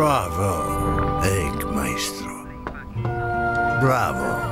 Bravo, Egg Maestro. Bravo.